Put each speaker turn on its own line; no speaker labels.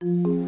Wow.